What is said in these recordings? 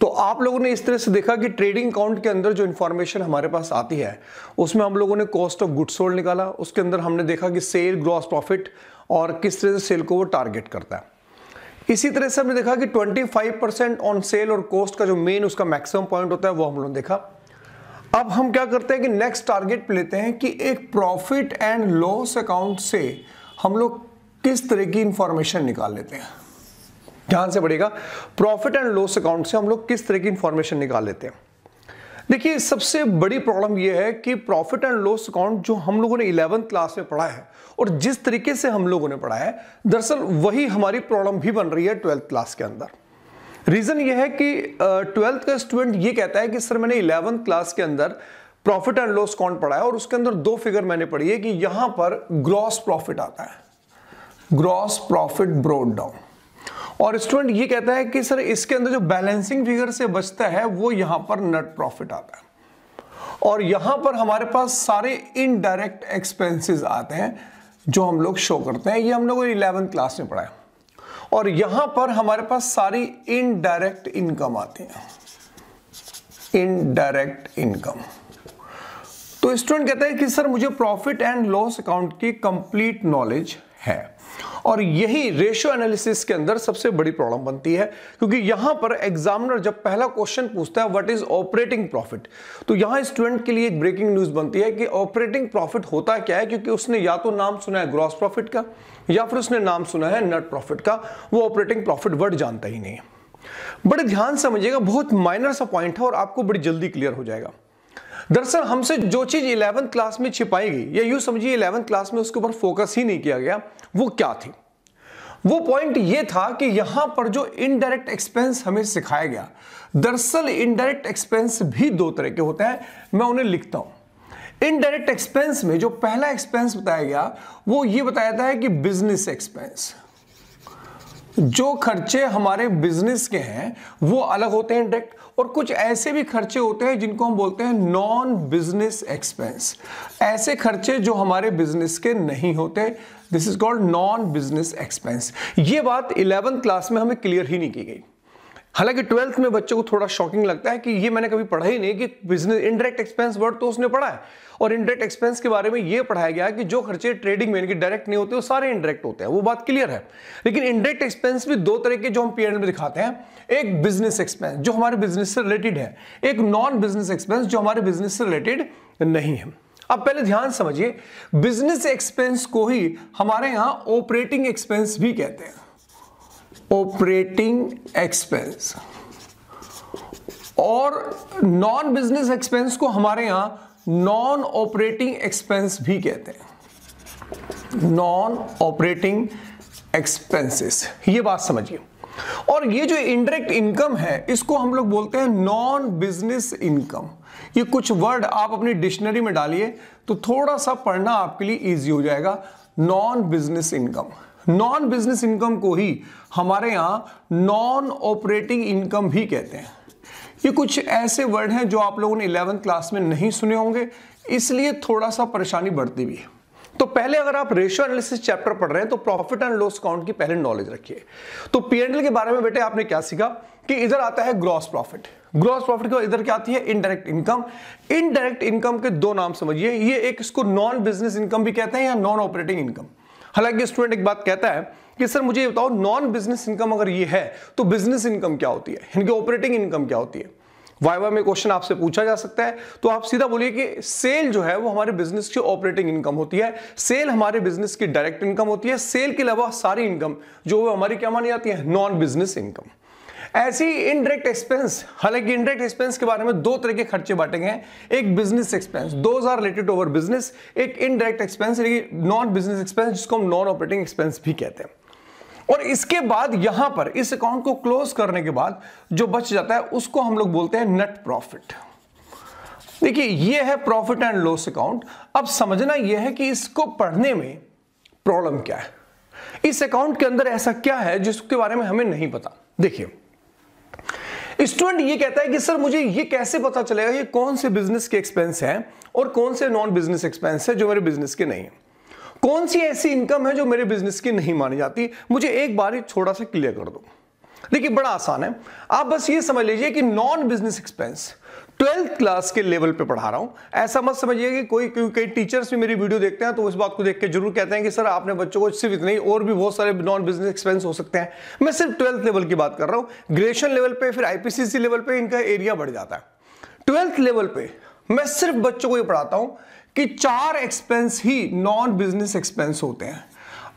तो आप लोगों ने इस तरह से देखा कि ट्रेडिंग अकाउंट के अंदर जो इन्फॉर्मेशन हमारे पास आती है, उसमें हम लोगों ने कॉस्ट ऑफ़ गुड सोल्ड निकाला, उसके अंदर हमने देखा कि सेल ग्रॉस प्रॉफिट और किस तरह से सेल को वो टारगेट करता है। इसी तरह से हमने देखा कि 25 परसेंट ऑन सेल और कॉस्ट का जो मेन उसका मैक्सिमम पॉइंट होता है, वो हम लोगों ने देखा। अब हम क्या करते हैं कि नेक्स्ट टारगेट लेते हैं कि एक प्रॉफिट एंड लॉस अकाउंट से हम लोग किस तरह की इंफॉर्मेशन निकाल लेते हैं। ध्यान से बढ़ेगा प्रॉफिट एंड लॉस अकाउंट से हम लोग किस तरह की इंफॉर्मेशन निकाल लेते हैं? देखिए, सबसे बड़ी प्रॉब्लम यह है कि प्रॉफिट एंड लॉस अकाउंट जो हम लोगों ने इलेवंथ क्लास में पढ़ा है और जिस तरीके से हम लोगों ने पढ़ा है, दरअसल वही हमारी प्रॉब्लम भी बन रही है ट्वेल्थ क्लास के अंदर। रीजन यह है कि ट्वेल्थ का स्टूडेंट ये कहता है कि, सर, मैंने इलेवंथ क्लास के अंदर प्रॉफिट एंड लॉस अकाउंट पढ़ा है और उसके अंदर दो फिगर मैंने पढ़ी है कि यहाँ पर ग्रॉस प्रॉफिट आता है। ग्रॉस प्रॉफिट ब्रोड डाउन और स्टूडेंट ये कहता है कि सर, इसके अंदर जो बैलेंसिंग फिगर से बचता है, वो यहाँ पर नेट प्रॉफिट आता है। और यहाँ पर हमारे पास सारे इनडायरेक्ट एक्सपेंसेस आते हैं, जो हम लोग शो करते हैं। ये हम लोग इलेवेंथ क्लास में पढ़ा है। और यहाँ पर हमारे पास सारी इनडायरेक्ट इनकम आती है। इनडायरेक्ट इनकम तो स्टूडेंट कहता है कि, सर, मुझे प्रॉफिट एंड लॉस अकाउंट की कंप्लीट नॉलेज है। और यही रेशियो एनालिसिस के अंदर सबसे बड़ी प्रॉब्लम बनती है, क्योंकि यहाँ पर एग्जामिनर जब पहला क्वेश्चन पूछता है व्हाट इज़ ऑपरेटिंग प्रॉफिट तो यहाँ स्टूडेंट के लिए एक ब्रेकिंग न्यूज़ बनती है कि ऑपरेटिंग प्रॉफिट होता क्या है, क्योंकि उसने या तो नाम सुना है ग्रॉस प्रॉफिट का, या फिर उसने नाम सुना है नेट प्रॉफिट का। वो ऑपरेटिंग प्रॉफिट वर्ड जानता ही नहीं बड़े ध्यान समझिएगा, बहुत माइनर सा पॉइंट है और आपको बड़ी जल्दी क्लियर हो जाएगा। दरअसल हमसे जो चीज़ इलेवंथ क्लास में छिपाई गई, या यूँ समझिए इलेवंथ क्लास में उसके ऊपर फोकस ही नहीं किया गया, वो क्या थी? वो पॉइंट ये था कि यहाँ पर जो इनडायरेक्ट एक्सपेंस हमें सिखाया गया, दरअसल इनडायरेक्ट एक्सपेंस भी दो तरह के होते हैं, मैं उन्हें लिखता हूँ। इनडायरेक्ट एक्सपेंस में जो पहला एक्सपेंस बताया गया, वो ये बताया था है कि बिज़नेस एक्सपेंस जो खर्चे हमारे बिज़नेस के हैं, वो अलग होते हैं डायरेक्ट और कुछ ऐसे भी खर्चे होते हैं जिनको हम बोलते हैं नॉन बिज़नेस एक्सपेंस ऐसे खर्चे जो हमारे बिज़नेस के नहीं होते this is called non business expense ये बात इलेवेंथ क्लास में हमें क्लियर ही नहीं की गई। हालाँकि ट्वेल्थ में बच्चों को थोड़ा शॉकिंग लगता है कि ये मैंने कभी पढ़ा ही नहीं कि बिज़नेस इनडायरेक्ट एक्सपेंस वर्ड तो उसने पढ़ा है। और इनडायरेक्ट एक्सपेंस के बारे में ये पढ़ाया गया कि जो खर्चे ट्रेडिंग में डायरेक्ट नहीं होते, वो सारे इनडायरेक्ट होते हैं। वो बात क्लियर है। लेकिन इनडायरेक्ट एक्सपेंस भी दो तरह के जो हम पीएनएल में दिखाते हैं। एक बिज़नेस एक्सपेंस जो हमारे बिज़नेस से रिलेटेड है। एक नॉन बिज़नेस एक्सपेंस जो हमारे बिज़नेस से रिलेटेड नहीं है। अब पहले ध्यान समझिए बिज़नेस एक्सपेंस को ही हमारे यहाँ ऑपरेटिंग एक्सपेंस भी कहते हैं। ऑपरेटिंग एक्सपेंस और नॉन बिज़नेस एक्सपेंस को हमारे यहाँ नॉन ऑपरेटिंग एक्सपेंस भी कहते हैं। नॉन ऑपरेटिंग एक्सपेंसेस ये बात समझिए। और ये जो इनडायरेक्ट इनकम है, इसको हम लोग बोलते हैं नॉन बिज़नेस इनकम ये कुछ वर्ड आप अपनी डिक्शनरी में डालिए तो थोड़ा सा पढ़ना आपके लिए इजी हो जाएगा। Non business income non business income को ही हमारे यहाँ नॉन ऑपरेटिंग इनकम भी कहते हैं। ये कुछ ऐसे वर्ड हैं जो आप लोगों ने इलेवेंथ क्लास में नहीं सुने होंगे, इसलिए थोड़ा सा परेशानी बढ़ती भी है। तो पहले अगर आप रेशियो एनालिसिस चैप्टर पढ़ रहे हैं तो प्रॉफिट एंड लॉस काउंट की पहले नॉलेज रखिए। तो पीएनएल के बारे में बेटे आपने क्या सीखा? कि इधर आता है ग्रॉस प्रॉफिट ग्रॉस प्रॉफिट के इधर क्या आती है? इनडायरेक्ट इनकम इनडायरेक्ट इनकम के दो नाम समझिए। ये एक इसको नॉन बिज़नेस इनकम भी कहते हैं या नॉन ऑपरेटिंग इनकम हालाँकि स्टूडेंट एक बात कहता है कि सर मुझे बताओ नॉन बिज़नेस इनकम अगर ये है तो बिज़नेस इनकम क्या होती है? इनकी ऑपरेटिंग इनकम क्या होती है? वाइवा में क्वेश्चन आपसे पूछा जा सकता है। तो आप सीधा बोलिए कि सेल जो है, वो हमारे बिज़नेस की ऑपरेटिंग इनकम होती है। सेल हमारे बिज़नेस की डायरेक्ट इनकम होती है। सेल के अलावा सारी इनकम जो हमारी क्या मानी जाती है? नॉन बिज़नेस इनकम ऐसी इनडायरेक्ट एक्सपेंस हालाँकि इनडायरेक्ट एक्सपेंस के बारे में दो तरह के खर्चे बांटे गए एक बिज़नेस एक्सपेंस दो आर रिलेटेड ओवर बिज़नेस एक indirect expense non business expense जिसको हम नॉन ऑपरेटिंग एक्सपेंस भी कहते हैं। और इसके बाद यहाँ पर, इस अकाउंट को क्लोज करने के बाद जो बच जाता है, उसको हम लोग बोलते हैं नेट प्रॉफिट देखिए, ये है प्रॉफिट एंड लॉस अकाउंट अब समझना यह है कि इसको पढ़ने में प्रॉब्लम क्या है। इस अकाउंट के अंदर ऐसा क्या है, जिसके बारे में हमें नहीं पता। देखिए स्टूडेंट ये कहता है कि सर मुझे ये कैसे पता चलेगा ये कौन से बिज़नेस के एक्सपेंस हैं और कौन से नॉन बिज़नेस एक्सपेंस है जो मेरे बिज़नेस के नहीं हैं? कौन सी ऐसी इनकम है जो मेरे बिज़नेस की नहीं मानी जाती? मुझे एक बार ही थोड़ा सा क्लियर कर दो। देखिए, बड़ा आसान है। आप बस ये समझ लीजिए कि non business expense twelfth class के लेवल पे पढ़ा रहा हूँ। ऐसा मत समझिए कि कोई कई टीचर्स भी मेरी वीडियो देखते हैं तो इस बात को देख के ज़रूर कहते हैं कि, सर, आपने बच्चों को सिर्फ़ इतने ही और भी बहुत सारे नॉन बिज़नेस एक्सपेंस हो सकते हैं। मैं सिर्फ़ ट्वेल्थ लेवल की बात कर रहा हूँ। ग्रेजुएशन लेवल पे, फिर आईपीसीसी लेवल पे इनका एरिया बढ़ जाता है। ट्वेल्थ लेवल पे मैं सिर्फ़ बच्चों को ये पढ़ाता हूँ कि चार एक्सपेंस ही नॉन बिज़नेस एक्सपेंस होते हैं।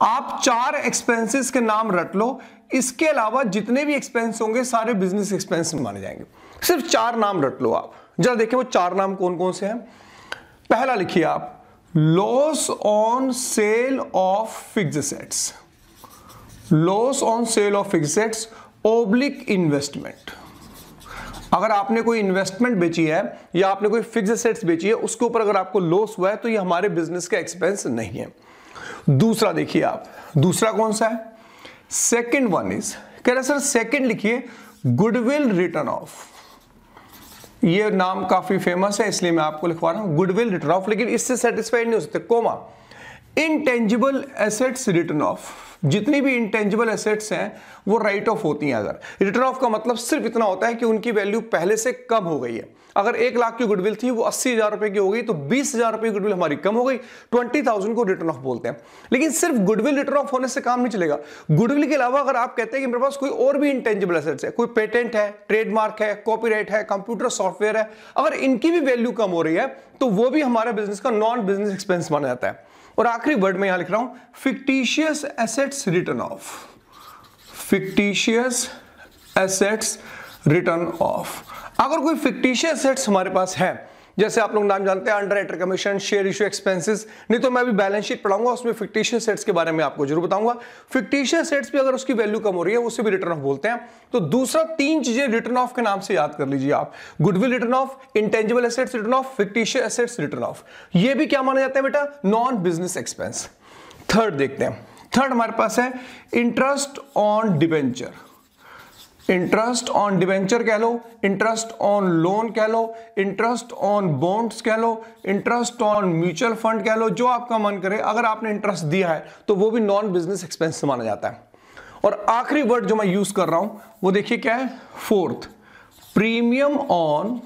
आप चार एक्सपेंसेस के नाम रट लो, इसके अलावा जितने भी एक्सपेंस होंगे, सारे बिज़नेस एक्सपेंस माने जाएँगे। सिर्फ़ चार नाम रट लो आप। जरा देखिए वो चार नाम कौन कौन से हैं। पहला लिखिए आप loss on sale of fixed assets loss on sale of fixed assets oblique investment अगर आपने कोई इन्वेस्टमेंट बेची है, या आपने कोई फिक्स सेट्स बेची है, उसके ऊपर अगर आपको लॉस हुआ है तो ये हमारे बिज़नेस का एक्सपेंस नहीं है। दूसरा देखिए आप, दूसरा कौन सा है? सेकेंड वन इज़ कह रहे सर सेकेंड लिखिए गुडविल रिटर्न ऑफ़ ये नाम काफ़ी फ़ेमस है, इसलिए मैं आपको लिखवा रहा हूँ। गुडविल रिटर्न ऑफ़ लेकिन इससे सेटिस्फाइड नहीं हो सकते। Comma intangible assets written off जितनी भी इंटेंजिबल एसेट्स हैं, वो राइट ऑफ़ होती हैं अगर। रिटर्न ऑफ़ का मतलब सिर्फ़ इतना होता है कि उनकी वैल्यू पहले से कम हो गई है। अगर एक लाख की गुडविल थी, वो अस्सी हज़ार रुपए की हो गई तो बीस हज़ार रुपए की गुडविल हमारी कम हो गई। ट्वेंटी थाउज़ेंड को रिटर्न ऑफ़ बोलते हैं। लेकिन सिर्फ़ गुडविल रिटर्न ऑफ़ होने से काम नहीं चलेगा। गुडविल के अलावा अगर आप कहते हैं कि मेरे पास कोई और भी इंटेंजिबल एसेट्स है, कोई पेटेंट है ट्रेडमार्क है कॉपीराइट है कंप्यूटर सॉफ्टवेयर है, अगर इनकी भी वैल्यू कम हो रही है तो वो भी हमारे बिज़नेस का नॉन बिज़नेस एक्सपेंस माना जाता है। और आखिरी वर्ड में यहाँ लिख रहा हूँ fictitious assets written off fictitious assets written off अगर कोई फिक्टिशियस एसेट्स हमारे पास है जैसे आप लोग नाम जानते हैं underwriter commission share issue expenses नहीं तो मैं अभी बैलेंस शीट पढ़ाऊँगा, उसमें फिक्टिशियस सेट्स के बारे में आपको ज़रूर बताऊँगा। फिक्टिशियस सेट्स भी अगर उसकी वैल्यू कम हो रही है उससे भी रिटर्न ऑफ़ बोलते हैं। तो दूसरा तीन चीज़ें रिटर्न ऑफ़ के नाम से याद कर लीजिए आप। Goodwill written off intangible assets written off fictitious assets written off ये भी क्या माना जाता है बेटा? नॉन बिज़नेस एक्सपेंस थर्ड देखते हैं। थर्ड हमारे पास है interest on debenture interest on debenture कह लो, इंटरेस्ट ऑन लोन कह लो, इंटरेस्ट ऑन बॉन्ड्स कह लो, इंटरेस्ट ऑन म्यूचुअल फंड कह लो, जो आपका मन करे, अगर आपने इंटरेस्ट दिया है तो वो भी नॉन बिज़नेस एक्सपेंस माना जाता है। और आखिरी वर्ड जो मैं यूज़ कर रहा हूँ, वो देखिए क्या है? Fourth premium on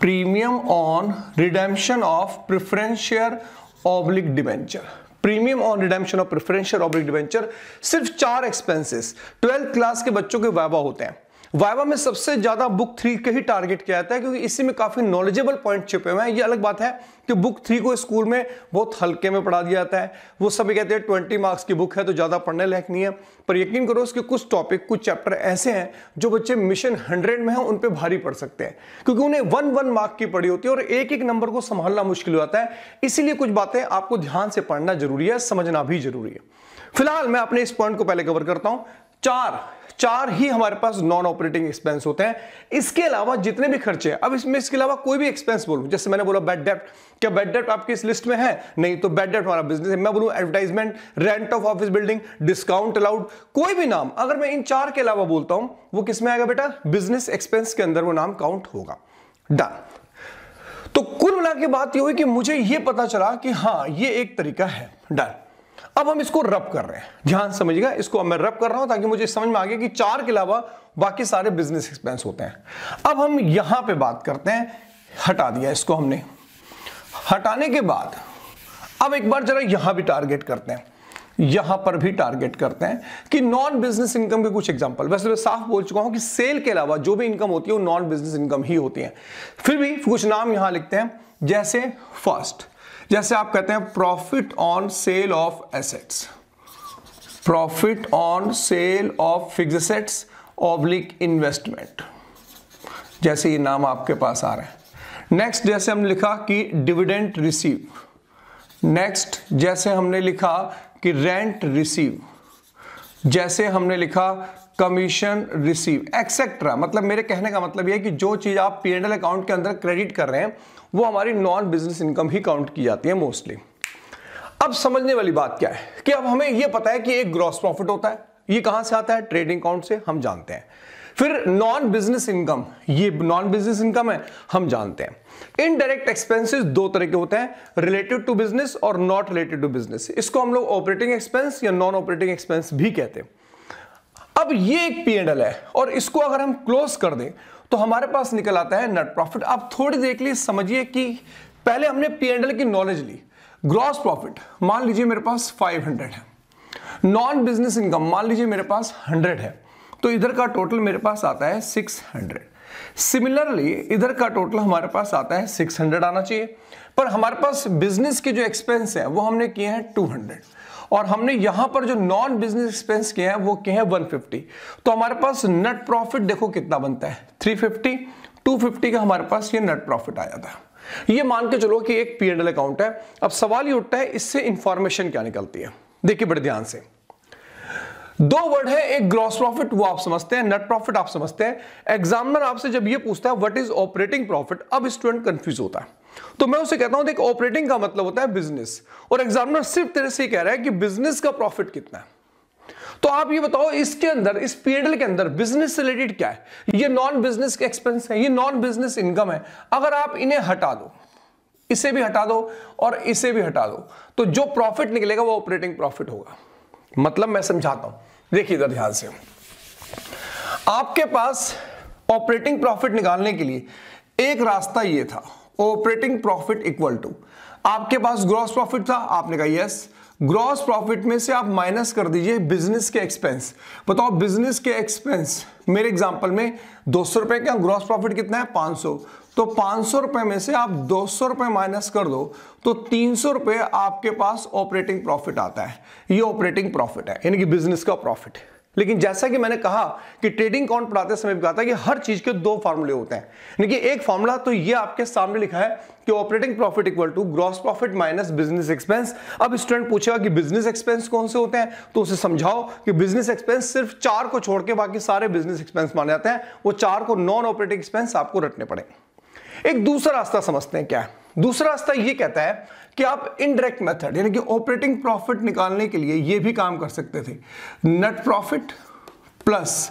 premium on redemption of preference share oblique debenture premium on redemption of preferential oblique debenture सिर्फ़ चार एक्सपेंसेस ट्वेल्थ क्लास के बच्चों के वाइवा होते हैं। वाइवा में सबसे ज़्यादा बुक थ्री के ही टारगेट किया जाता है, क्योंकि इसी में काफ़ी नॉलेजेबल पॉइंट छिपे हुए हैं। ये अलग बात है कि बुक थ्री को स्कूल में बहुत हल्के में पढ़ा दिया जाता है। वो सभी कहते हैं ट्वेंटी मार्क्स की बुक है तो ज़्यादा पढ़ने लायक नहीं है। पर यकीन करो उसके कुछ टॉपिक कुछ चैप्टर ऐसे हैं, जो बच्चे मिशन हंड्रेड में हैं, उन पर भारी पढ़ सकते हैं। क्योंकि उन्हें वन वन मार्क की पढ़ी होती है और एक एक नंबर को संभालना मुश्किल हो जाता है। इसीलिए कुछ बातें आपको ध्यान से पढ़ना ज़रूरी है, समझना भी ज़रूरी है। फ़िलहाल मैं अपने इस पॉइंट को पहले कवर करता हूँ। चार चार ही हमारे पास नॉन ऑपरेटिंग एक्सपेंस होते हैं। इसके अलावा जितने भी खर्चे हैं, अब इसमें इसके अलावा कोई भी एक्सपेंस बोलूँ, जैसे मैंने बोला बेड डेप्ट क्या बेड डेप्ट आपकी इस लिस्ट में है? नहीं तो बेड डेप्ट हमारा बिज़नेस है। मैं बोलूँ advertisement rent of office building discount allowed कोई भी नाम, अगर मैं इन चार के अलावा बोलता हूँ, वो किसमें आएगा बेटा? बिज़नेस एक्सपेंस के अंदर वो नाम काउंट होगा। डन तो कुल मिला के बात ये हुई कि मुझे यह पता चला कि हाँ ये एक तरीका है। डन अब हम इसको रब कर रहे हैं। ध्यान समझिएगा, इसको अब मैं रब कर रहा हूँ ताकि मुझे समझ में आ गया कि चार के अलावा बाकी सारे बिज़नेस एक्सपेंस होते हैं। अब हम यहाँ पे बात करते हैं, हटा दिया इसको हमने। हटाने के बाद, अब एक बार जरा यहाँ भी टारगेट करते हैं। यहाँ पर भी टारगेट करते हैं कि नॉन बिज़नेस इनकम के कुछ एग्जांपल वैसे मैं साफ़ बोल चुका हूँ कि सेल के अलावा जो भी इनकम होती है, वो नॉन बिज़नेस इनकम ही होती है। फिर भी कुछ नाम यहाँ लिखते हैं, जैसे फ़र्स्ट जैसे आप कहते हैं profit on sale of assets profit on sale of fixed assets oblique investment जैसे ये नाम आपके पास आ रहा है। नेक्स्ट जैसे हमने लिखा कि डिविडेंट रिसीव नेक्स्ट जैसे हमने लिखा कि रेंट रिसीव जैसे हमने लिखा कमीशन रिसीव एक्सेट्रा मतलब मेरे कहने का मतलब यह कि जो चीज़ आप पी एंड एल अकाउंट के अंदर क्रेडिट कर रहे हैं वो हमारी नॉन बिज़नेस इनकम ही काउंट की जाती है मोस्टली अब समझने वाली बात क्या है? कि अब हमें यह पता है कि एक ग्रॉस प्रॉफिट होता है। ये कहाँ से आता है? ट्रेडिंग अकाउंट से, हम जानते हैं। फिर नॉन बिज़नेस इनकम ये नॉन बिज़नेस इनकम है, हम जानते हैं। इनडायरेक्ट एक्सपेंसेस दो तरह के होते हैं रिलेटेड टू बिज़नेस और नॉट रिलेटेड टू बिज़नेस इसको हम लोग ऑपरेटिंग एक्सपेंस या नॉन ऑपरेटिंग एक्सपेंस भी कहते हैं। अब ये एक पीएनएल है, और इसको अगर हम क्लोज कर दें तो हमारे पास निकल आता है नेट प्रॉफिट आप थोड़ी देर के लिए समझिए कि पहले हमने पीएनएल की नॉलेज ली। ग्रॉस प्रॉफिट मान लीजिए मेरे पास 500 है। नॉन बिज़नेस इनकम मान लीजिए मेरे पास 100 है। तो इधर का टोटल मेरे पास आता है 600 सिमिलरली इधर का टोटल हमारे पास आता है 600 आना चाहिए। पर हमारे पास बिज़नेस के जो एक्सपेंस है, वो हमने किए हैं 200 और हमने यहाँ पर जो नॉन बिज़नेस एक्सपेंस किए हैं, वो किए हैं 150 तो हमारे पास नेट प्रॉफिट देखो कितना बनता है। 350 250 का हमारे पास ये नेट प्रॉफिट आ जाता है ये मान के चलो कि एक पीएनएल अकाउंट है। अब सवाल ये उठता है, इससे इंफॉर्मेशन क्या निकलती है? देखिए बड़े ध्यान से। दो वर्ड है, एक ग्रॉस प्रॉफिट वो आप समझते हैं नेट प्रॉफिट आप समझते हैं। एग्जामिनर आपसे जब ये पूछता है व्हाट इज़ ऑपरेटिंग प्रॉफिट अब स्टूडेंट कंफ्यूज होता है। तो मैं उसे कहता हूँ, देख ऑपरेटिंग का मतलब होता है बिज़नेस और एग्जामिनर सिर्फ़ तेरे से कह रहा है कि बिज़नेस का प्रॉफिट कितना है। तो आप ये बताओ, इसके अंदर, इस पीरियड के अंदर बिज़नेस रिलेटेड क्या है? ये नॉन बिज़नेस एक्सपेंस है, ये नॉन बिज़नेस इनकम है। अगर आप इन्हें हटा दो, इसे भी हटा दो और इसे भी हटा दो तो जो प्रॉफिट निकलेगा वो ऑपरेटिंग प्रॉफिट होगा। मतलब मैं समझाता हूँ। देखिए इधर ध्यान से। आपके पास ऑपरेटिंग प्रॉफिट निकालने के लिए एक रास्ता ये था। ऑपरेटिंग प्रॉफिट इक्वल टू आपके पास ग्रॉस प्रॉफिट था? आपने कहा यस ग्रॉस प्रॉफिट में से आप माइनस कर दीजिए बिज़नेस के एक्सपेंस बताओ बिज़नेस के एक्सपेंस मेरे एग्जांपल में दो सौ रुपए का ग्रॉस प्रॉफिट कितना है? पाँच सौ. तो पाँच सौ रुपए में से आप दो सौ रुपए माइनस कर दो तो तीन सौ रुपए आपके पास ऑपरेटिंग प्रॉफिट आता है. ये ऑपरेटिंग प्रॉफिट है, यानी कि बिज़नेस का प्रॉफिट लेकिन जैसा कि मैंने कहा कि ट्रेडिंग अकाउंट पढ़ाते समय भी कहा था कि हर चीज़ के दो फॉर्मूले होते हैं। यानी कि एक फॉर्मूला तो ये आपके सामने लिखा है कि operating profit equal to gross profit minus business expense अब स्टूडेंट पूछेगा कि बिज़नेस एक्सपेंस कौन से होते हैं? तो उसे समझाओ कि बिज़नेस एक्सपेंस सिर्फ़ चार को छोड़ के बाकी सारे बिज़नेस एक्सपेंस माने जाते हैं। वो चार को नॉन ऑपरेटिंग एक्सपेंस आपको रटने पड़े। एक दूसरा रास्ता समझते हैं क्या है? दूसरा रास्ता ये कहता है कि आप इनडायरेक्ट मेथड यानी कि ऑपरेटिंग प्रॉफिट निकालने के लिए ये भी काम कर सकते थे। Net profit plus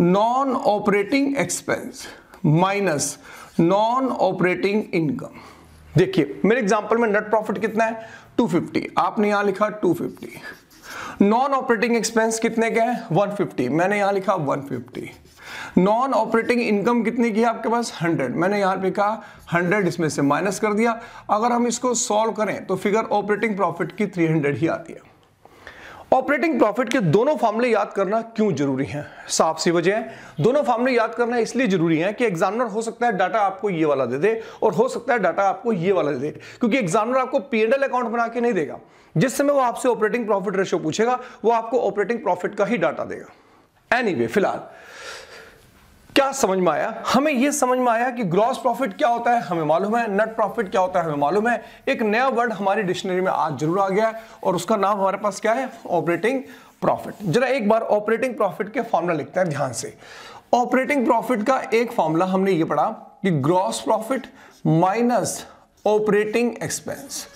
non operating expense minus non operating income देखिए, मेरे एग्जांपल में नेट प्रॉफिट कितना है? 250 आपने यहाँ लिखा 250 नॉन ऑपरेटिंग एक्सपेंस कितने के हैं? 150 मैंने यहाँ लिखा 150 नॉन ऑपरेटिंग इनकम कितनी की है आपके पास? 100 मैंने यहाँ पे कहा 100 इसमें से माइनस कर दिया। अगर हम इसको सॉल्व करें तो फिगर ऑपरेटिंग प्रॉफिट की 300 ही आती है। ऑपरेटिंग प्रॉफिट के दोनों फॉर्मूले याद करना क्यों ज़रूरी है? साफ़ सी वजह है। दोनों फॉर्मूले याद करना इसलिए ज़रूरी है कि एग्जामिनर हो सकता है डाटा आपको ये वाला दे दे और हो सकता है डाटा आपको ये वाला दे दे क्योंकि एग्जामिनर आपको पीएनएल अकाउंट बना के नहीं देगा। जिस समय वो आपसे ऑपरेटिंग प्रॉफिट रेशियो पूछेगा वो आपको ऑपरेटिंग प्रॉफिट का ही डाटा देगा। एनीवे anyway, फ़िलहाल क्या समझ में आया? हमें यह समझ में आया कि ग्रॉस प्रॉफिट क्या होता है? हमें मालूम है नेट प्रॉफिट क्या होता है? हमें मालूम है। एक नया वर्ड हमारी डिक्शनरी में आज ज़रूर आ गया है और उसका नाम हमारे पास क्या है? ऑपरेटिंग प्रॉफिट जरा एक बार ऑपरेटिंग प्रॉफिट के फॉर्मुला लिखते हैं ध्यान से। ऑपरेटिंग प्रॉफिट का एक फॉर्मूला हमने ये पढ़ा कि gross profit minus operating expense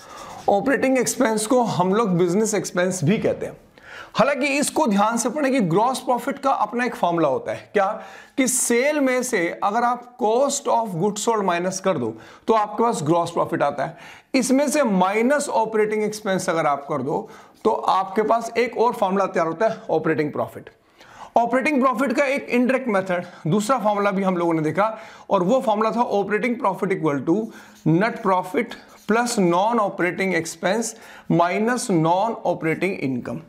operating expense को हम लोग बिज़नेस एक्सपेंस भी कहते हैं। हालाँकि इसको ध्यान से पढ़ें कि ग्रॉस प्रॉफिट का अपना एक फॉर्मूला होता है। क्या? कि सेल में से अगर आप cost of good sold minus कर दो तो आपके पास ग्रॉस प्रॉफिट आता है। इसमें से माइनस ऑपरेटिंग एक्सपेंस अगर आप कर दो तो आपके पास एक और फॉर्मूला तैयार होता है ऑपरेटिंग प्रॉफिट ऑपरेटिंग प्रॉफिट का एक इनडायरेक्ट मेथड दूसरा फॉर्मूला भी हम लोगों ने देखा, और वो फॉर्मूला था operating profit equal to net profit plus non operating expense minus non operating income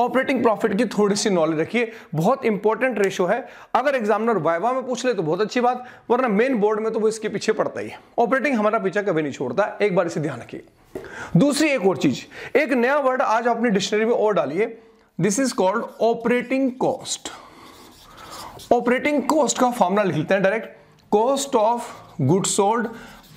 operating profit की थोड़ी सी नॉलेज रखिए। बहुत इंपॉर्टेंट रेशो है। अगर एग्जामिनर वाइवा में पूछ ले तो बहुत अच्छी बात, वरना मेन बोर्ड में तो वो इसके पीछे पड़ता ही है। ऑपरेटिंग हमारा पीछा कभी नहीं छोड़ता। एक बार इसे ध्यान रखिए। दूसरी एक और चीज़। एक नया वर्ड आज अपनी डिक्शनरी में और डालिए this is called operating cost operating cost का फॉर्मुला लिखते हैं direct cost of good sold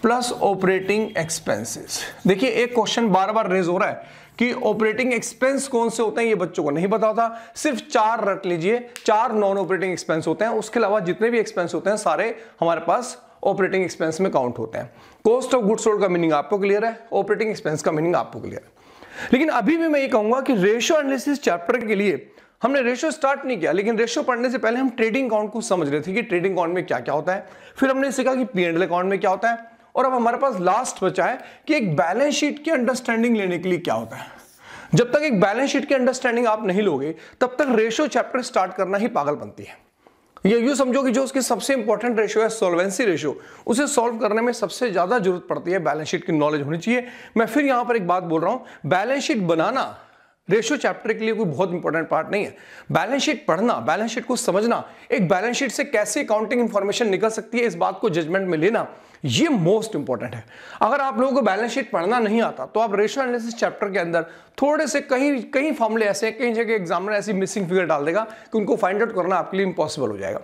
plus operating expenses देखिए, एक क्वेश्चन बार बार रेज हो रहा है। कि ऑपरेटिंग एक्सपेंस कौन से होते हैं ये बच्चों को नहीं पता होता। सिर्फ़ चार रख लीजिए, चार नॉन ऑपरेटिंग एक्सपेंस होते हैं, उसके अलावा जितने भी एक्सपेंस होते हैं, सारे हमारे पास ऑपरेटिंग एक्सपेंस में काउंट होते हैं। कॉस्ट ऑफ़ गुड सोल्ड का मीनिंग आपको क्लियर है ऑपरेटिंग एक्सपेंस का मीनिंग आपको क्लियर है। लेकिन अभी भी मैं ये कहूँगा कि रेशियो एनालिसिस चैप्टर के लिए हमने रेशियो स्टार्ट नहीं किया, लेकिन रेशियो पढ़ने से पहले हम ट्रेडिंग अकाउंट को समझ रहे थे कि ट्रेडिंग अकाउंट में क्या क्या होता है। फिर हमने सीखा कि पीएनएल अकाउंट में क्या होता है। और अब हमारे पास लास्ट बचा है कि एक बैलेंस शीट की अंडरस्टैंडिंग लेने के लिए क्या होता है। जब तक एक बैलेंस शीट की अंडरस्टैंडिंग आप नहीं लोगे, तब तक रेशो चैप्टर स्टार्ट करना ही पागल बनती है। ये यूँ समझो कि जो उसकी सबसे इंपॉर्टेंट रेशो है सोलवेंसी रेशो उसे सॉल्व करने में सबसे ज़्यादा ज़रूरत पड़ती है। बैलेंस शीट की नॉलेज होनी चाहिए। मैं फिर यहाँ पर एक बात बोल रहा हूँ। बैलेंस शीट बनाना रेशियो चैप्टर के लिए कोई बहुत इंपॉर्टेंट पार्ट नहीं है। बैलेंस शीट पढ़ना बैलेंस शीट को समझना एक बैलेंस शीट से कैसे अकाउंटिंग इंफॉर्मेशन निकल सकती है इस बात को जजमेंट में लेना ये मोस्ट इंपॉर्टेंट है। अगर आप लोगों को बैलेंस शीट पढ़ना नहीं आता तो आप रेशियो एनालिसिस चैप्टर के अंदर थोड़े से कहीं कई फॉर्मुले ऐसे कहीं जगह एग्जामिनर ऐसी मिसिंग फिगर डाल देगा कि उनको फाइंड आउट करना आपके लिए इंपॉसिबल हो जाएगा।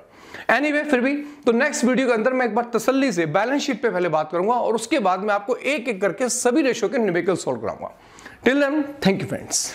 एनी anyway, फिर भी तो नेक्स्ट वीडियो के अंदर मैं एक बार तसल्ली से बैलेंस शीट पे पहले बात करूँगा और उसके बाद मैं आपको एक एक करके सभी रेशो के निमेकल सोल्व कराऊँगा। Till then thank you friends